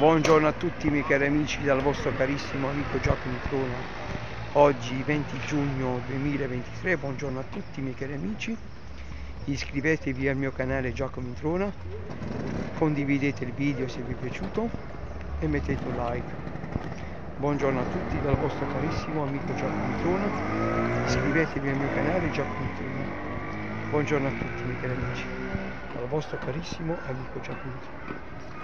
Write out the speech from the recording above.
Buongiorno a tutti i miei cari amici dal vostro carissimo amico Giacomo Trona. Oggi 20 giugno 2023, buongiorno a tutti i miei cari amici. Iscrivetevi al mio canale Giacomo Introna, condividete il video se vi è piaciuto e mettete un like. Buongiorno a tutti dal vostro carissimo amico Giacomo Introna. Iscrivetevi al mio canale Giacomo Introna. Buongiorno a tutti i miei cari amici dal vostro carissimo amico Giacomo Introna.